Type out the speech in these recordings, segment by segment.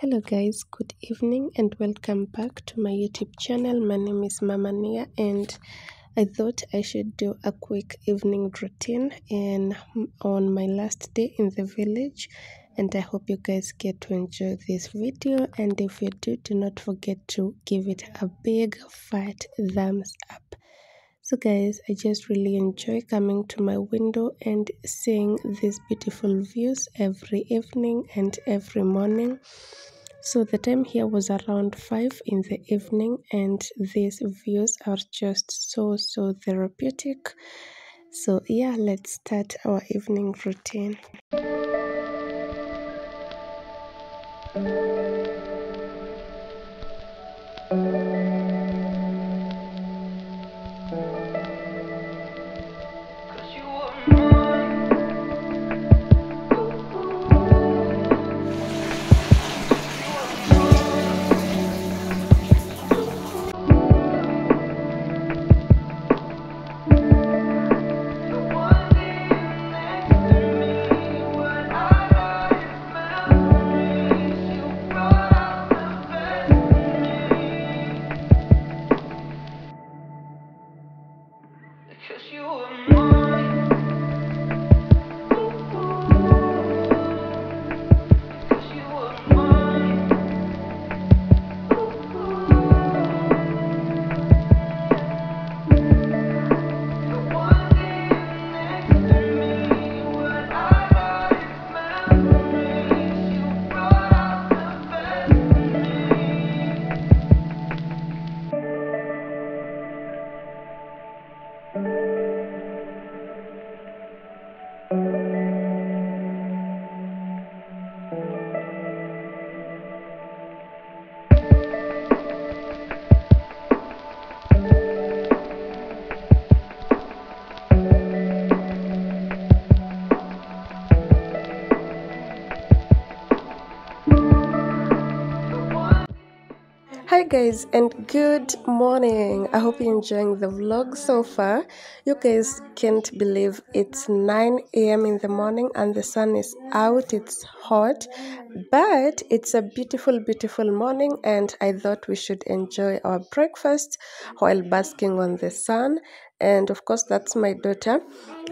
hello guys good evening and welcome back to my youtube channel. My name is mama nia and i thought i should do a quick evening routine and on my last day in the village and i hope you guys get to enjoy this video. And if you do do not forget to give it a big fat thumbs up so guys i just really enjoy coming to my window and seeing these beautiful views every evening and every morning. So the time here was around 5 in the evening and these views are just so so therapeutic. So yeah let's start our evening routine you more. Guys and good morning. I hope you're enjoying the vlog so far. You guys can't believe it's 9 a.m in the morning and the sun is out it's hot but it's a beautiful beautiful morning and i thought we should enjoy our breakfast while basking on the sun. And of course that's my daughter.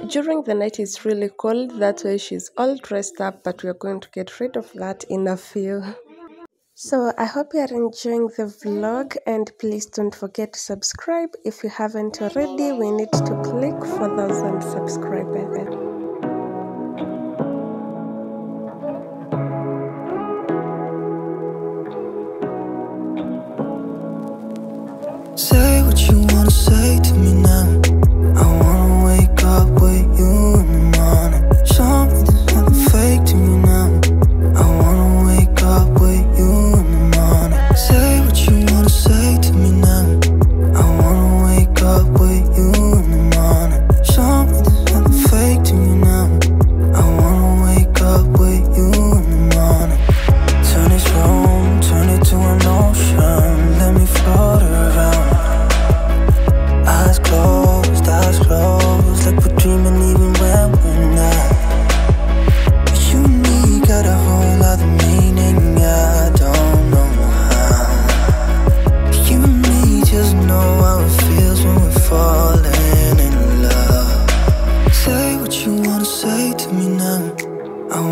During the night it's really cold that's why she's all dressed up but we're going to get rid of that in a few so I hope you are enjoying the vlog and please don't forget to subscribe if you haven't already. We need to click for 4000 subscribers.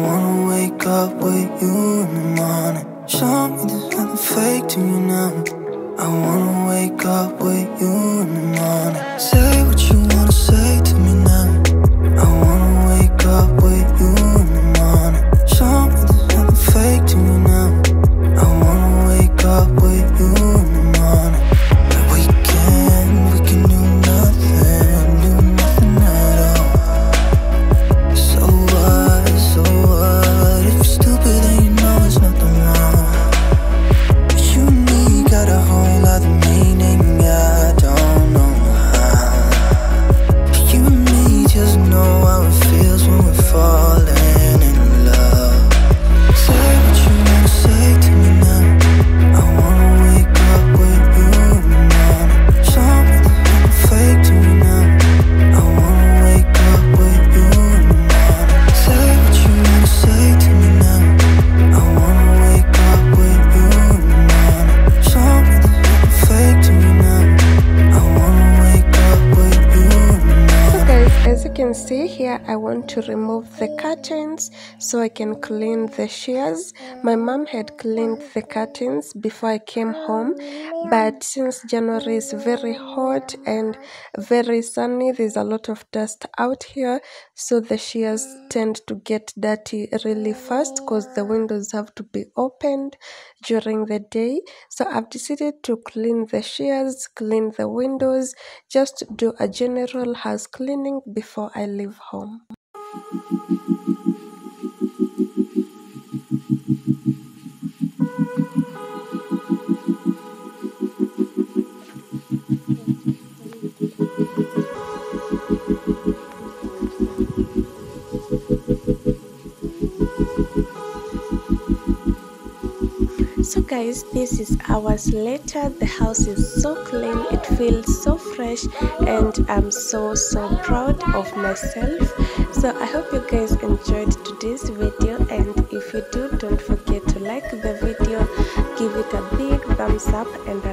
Wanna wake up with you in the morning. Show me there's nothing fake to me now. I wanna wake up with you in the morning. Say what you wanna say to see here I want to remove the curtains so I can clean the shears. My mom had cleaned the curtains before I came home but since January is very hot and very sunny there's a lot of dust out here so the shears tend to get dirty really fast because the windows have to be opened during the day. So I've decided to clean the shears clean the windows just do a general house cleaning before I leave home so guys this is hours later. The house is so clean. It feels so fresh and i'm so so proud of myself. So i hope you guys enjoyed today's video. And if you do don't forget to like the video give it a big thumbs up and